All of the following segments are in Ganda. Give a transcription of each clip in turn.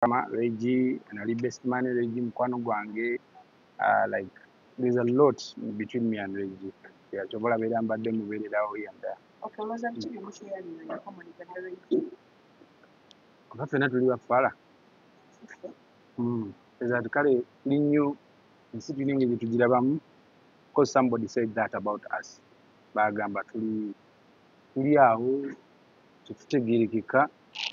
kama regi nali best man regi mukwano gwange uh, like there's a lot between me and regi yeah, kyobola beera mbadde mubeererawo yanda Reggie? oba ffenna tuli bafaala Ffe? Mm. That kale tuli nnyo ensi tulina engeri gye tugirabamu because somebody said that about us baagamba tuli tuli awo tetuma-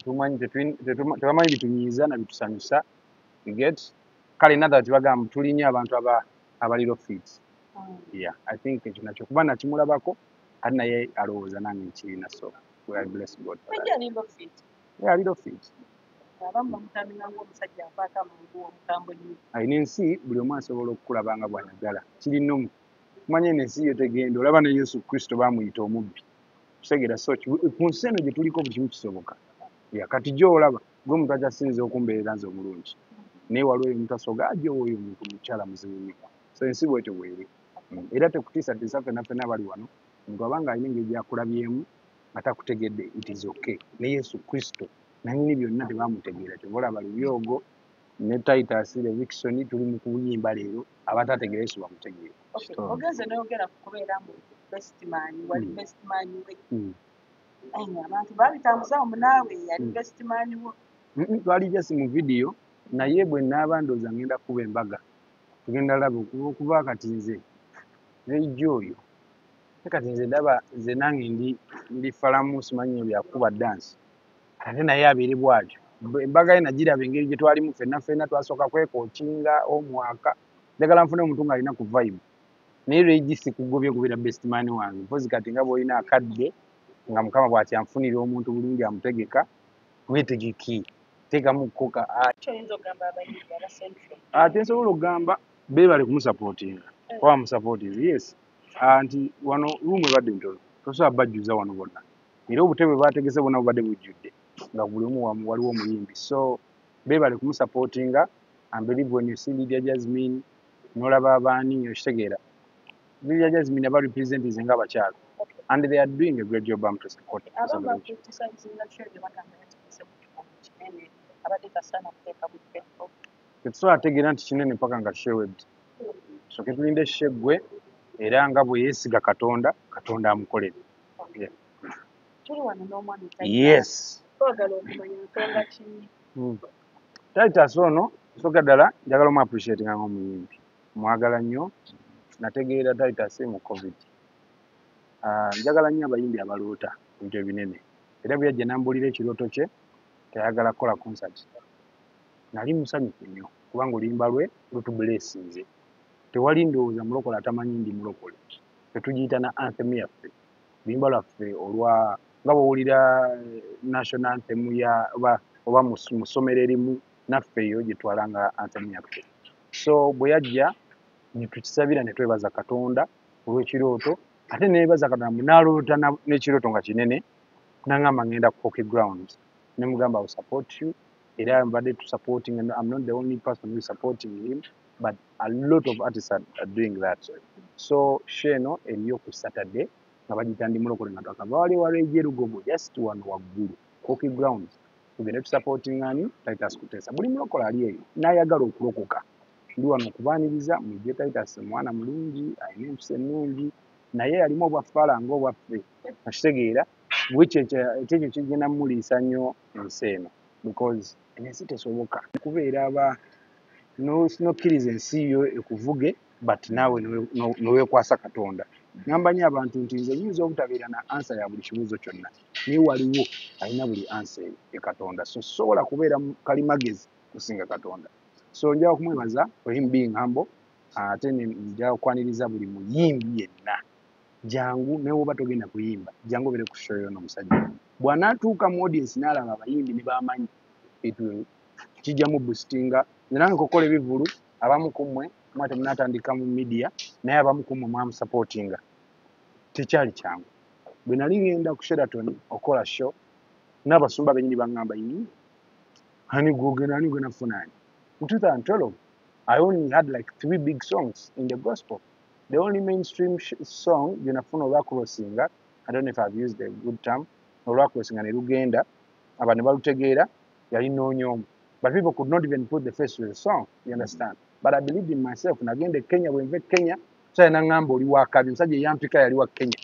tebamanyi bitunyiiza na bitusanyusa get kale natha tibagamba tuli nnyo abantu aba abaliro fit Mm. yeah i think ekyo nakyo kuba nakimulabako ate naye alowooza nange nkirina so are bless god for that. yeah aliro fit alina ensi buli omu asobola okukulaba nga bw'ayagala. Kirinomu kumanya eno ensi yo tegenda olaba ne yesu kristo baamuyita omubbi. Kutegeera so ku nsi eno gye tuliko buli kimu kisoboka ya kati gy'olaba gwe omuntu akyasinza okumbeerera nze omulungi. Naye waliwo omuntu asoga ajo oyo omuntu mukyala muzibu nnyo. So ensi bwetyo bweri. Mm. era tekutiisatiisa ffenna ffenna bali wano. Omuntu abanga alina engeri gyakulabyemu ate akutegedde it is okay. Ne yesu kristo nanyini byonna tebaamutegeera. Kyoba olaba lubyogo ne titus levikisoni tuli mu kuyimba leero. Abatategeera yesu bamutegeera. Ogenze n'oyogera ku kubeera mu best man wali Mm. best man we abantu baabitambuza mu naawe yali Mm. best man wo. Mm, mm, twali just mu vidiyo naye bwe naaba ndooza ngenda kuba embaga. Tugenda laba okuva kati nze nejja oyo. Kati nze ndaba nze nange ndi falamu simanyi byakuba dansi ate naye abeere bw'atyo. Embaga ye nagiraba engeri gye twalimu ffenna ffenna twasooka kwekookinga omwaka. Njagala nfune omuntu ng'alina ku vibe. Naye regisi kugobye kubeera best man wange mpozi kati nga bw'olina akadde nga mukama bw'atyanfunira omuntu bulungi amutegeka wetegeki teekamu koka kyoyinza okugamba beebale kumusapootinga oba bamusapootinga yes. Nti wano ruumu ebadde ntono tosobola bajjuza wano bonna. Era obutebe baategese bwonna bubadde bujjudde nga buli omu waliwo omuyimbi. So beebale kumusapootinga ambelieve when you see Lydia Jasmine n'olaba abaani okitegeera. Lydia Jasmine aba representinze ng'abakyala. And they are doing a great job am to support tetusobola tegeera nti kinene mpaka nga shewed so ketulinde sheggwe era nga bwe yeesiga katonda katonda amukolere yes. Twagala okumanya nsonga ki Mm. titus ono soka ddala njagala omu appreciatinga ng'omuyimbi mwagala nnyo. Nategeera titus mu covid njagala nnyo abayimbi abaloota ebintu ebinene. Era bwe yajja n'ambuulira ekirooto kye tayagala kukola concert nali musanyufu nnyo kubanga oluyimba lwe lutubuleesinze tewali ndowooza mulokole atamanyi ndi mulokole. Tetugiyita na anthem yaffe luyimba lwaffe olwa nga bw'owulira eh, national anthem ya oba oba mu ssomero erimu naffe eyo gye twalanga anthem yaffe. So bwe yajja ne tukisabira ne twebaza katonda olw'ekirooto ate neebaza katonda na- n'ekirooto nga kinene n'angamba ngenda ku hockey ground ne mugamba I will support you. Era mbadde tusupporting and I'm not the only person who is supporting him but a lot of artists are, are doing that. So show eno eriyo ku saturday nga bagiyita ndi mulokole nga twakava wali wali ejerugogo just wano waggulu hockey ground tugende tusupporting ani? Titus kutesa. Buli mulokole ali eyo n'ayagala okulokoka. Ndi wano okubaaniriza mujje titus mwana mulungi alina empisa ennungi naye alimu obwafaala ng'obwaffe akitegeera bwekyo ekyo kigenda mumuliisa nnyo ensi eno because ensi tesoboka. Kubeera aba no- nokkiriza ensi yo ekuvuge but naawe nowe- no- noweekwasa katonda. Ngamba nnyo abantu nti nze nyinza obutabeera na ansa ya buli kibuuzo kyonna. Naye waliwo alina buli ansa eyo ye katonda. So sobola kubeera kalimagezi kusinga katonda. So njaga kumwebaza for him being humble ate njaga kukwaniriza buli muyimbi yenna jangu naye woba togenda kuyimba jangu obere ku show yono omusajja bw'anaatuuka mu audience n'alaba abayimbi ne bamanyi it will kijjamu boostinga nange kukola ebivulu abamu ku mmwe mwate munaatandika mu media naye abamu ku mmwe mwamusupportinga. Tekyali kyangu. Bwe nali ngenda ku sheraton okukola show n'abasumba benyini baŋŋamba "Yii, ani gwogenda ani gwena funaani mu 2012 i only had like three big songs in the gospel the only mainstream song gye nafuna olwacrossinga i don't know if i've used a good term olwacrossinga ne lugenda aba ne balutegeera yali noonya omu but people could not even put the face to the song you understand? But i believed in myself nagenda e kenya bwenva e kenya musajja naŋŋamba oli wakabi musajja eyampika yali wa kenya.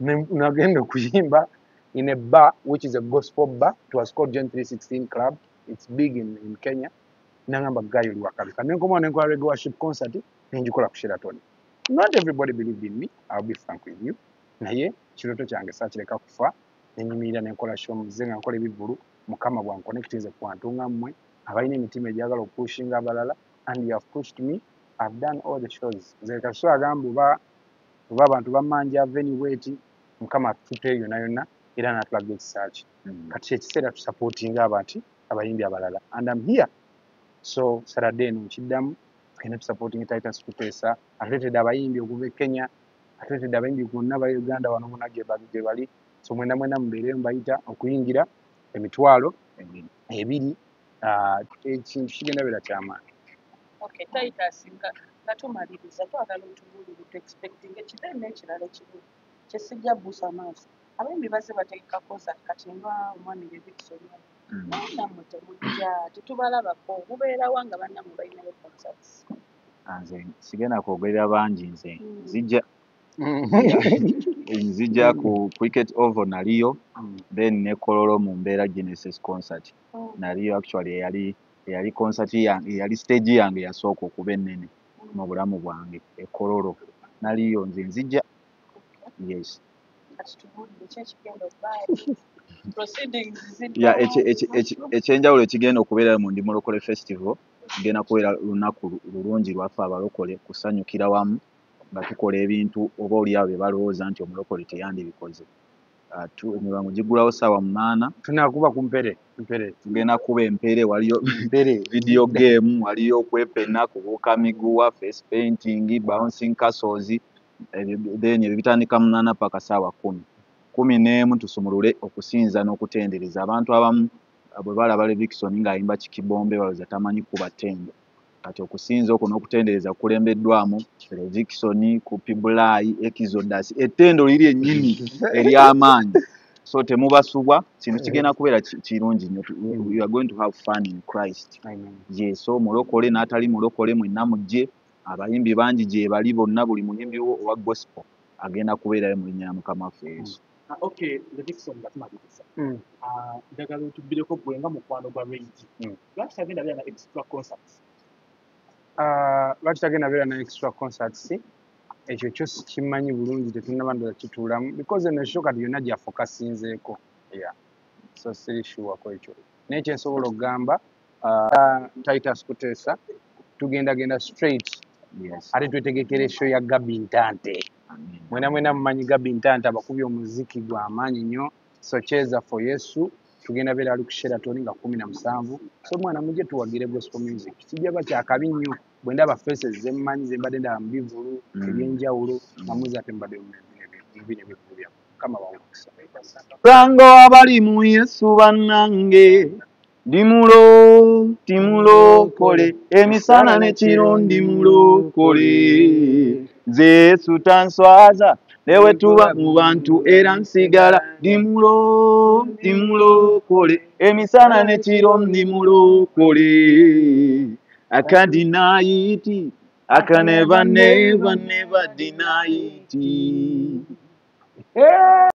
Ne- nagenda okuyimba in a bar which is a gospel bar it was called gen 316 club it's big in, in kenya. Naŋŋamba gayo oli wakabi kandi nenkomawo nenkola reg worship concert nenjikola ku sheraton not everybody believed in me. Ill be frank with you. Naye kirooto kyange saakireka kufa nenyimirira nenkola show muze nga nkola ebivulu mukama bwankonectinze ku bantu nga mmwe abalina emitima egyagala okupushinga abalala and you have pushed me. I've done all the shows. Nze kaso agamba oba oba abantu bamanja veniweti mukama atututte yonna yonna era natulaga ekisaaki Mm. kati kyekiseera tusapootinga abantu abayimbi abalala. And I'm here. So saturday eno nkiddamu tugenda tusapootinga titus kuteesa atuletedde abayimbi okuva e kenya. Atuletedde abayimbi bonna ba uganda wano muna gye bali- so mwena mwena mubeereyo mbayita okuyingira emitwalo Ebiri. ekintu kigenda beera kyamaanyi Okay, Titus nga tumaliriza twagala otubuulire tu expecting ekire n'ekirala ekirungi kyesigja buusa maaso abayimbi bazze bateeka koza kati nga omwami Levikson Mm. naye nammwe temujja tetubalabako mubeerawa nga bannammwe balinayo concerts Ah, nze sigenda kwogerera bangi nze. Mm. nzija nzija ku cricket oval naliyo then ne kololo mu mbeera genesis concert. Mm. naliyo actually eyali eyali concert eyali stage yange yasooka okuba ennene mu bulamu bwange ekololo naliyo nze nzija yes. Kati tubuulire ki ekigenda okubaayo ekyenjawulo ekigenda okubeera mu ndi mulokole festival kigenda kubeera lunaku lu- lulungi lwaffe abalokole kusanyukira wamu nga tukola ebintu oba oliawo bye balowooza nti omulokole teyandibikoze. Ah, tu- emiwango giggulawo saawa munaana. Tunakuba ku mpere mpere. Tugenda kuba empere waliyo mpere. video game waliyo okwepena kubuuka miguwa face painting bouncing castles then ebyo bitandika munaana paka saawa kumi kumi n'emu tusumulule okusinza n'okutendereza. Abantu abamu bwe balaba levikson ng'ayimba kikibombe balowooza tamanyi kuba ttendo kati okusinza okwo n'okutendereza kulembeddwamu levikson kupibulayi exodus ettendo liri ennyini ery'amaanyi. So temubasubwa kintu kigenda kubeera ki- kirungi nnyo. Tu- you are going to have fun in christ. Ye so mulokole n'atali mulokole mwenna mujje. Abayimbi bangi gye bali bonna buli muyimbi wo owa gospel agenda kubeerayo mu linnya lya mukama waffe yesu. Ah, okay levikson nga tumaliriza njagala otubbireko gwe nga mukwano gwa rage Mm. lwaki tagenda beera na extra concerts Ah, lwaki tagenda beera ne extra concerts ekyo kyo kimanyi bulungi tetunaba ndola kituulamu because eno eshow kati yonna gyafokasinzeeko yeah. so siri shuwako ekyo naye kyensobola okugamba ah, titus kuteesa tugendagenda straight yes ate twetegekera eshow ya gabi ntante. Mwena mwena mumanyi gabi ntante abakubi omuziki gwa maanyi nnyo. So kyeza for yesu tugenda beera ku sheraton nga kumi na musanvu. So mwana mujje tuwagire gospel music. Kijaba kyakabi nnyo bwe ndaba faces zemmanyi zembadde ndaba mu bivulu Mm. ebyenjawulo Mm. namuzi ate mbadde mu bino ebivulu byamu mukama bawukisa Rango abali mu Yesu bannange ndi mulo ndi mulokole. Emisana n'ekiro ndi Yesu tanswaza newe tuba mu bantu era nsigala ndi mulo ndi mulokole. Emisana n'ekiro ndi mulokole. I can't deny it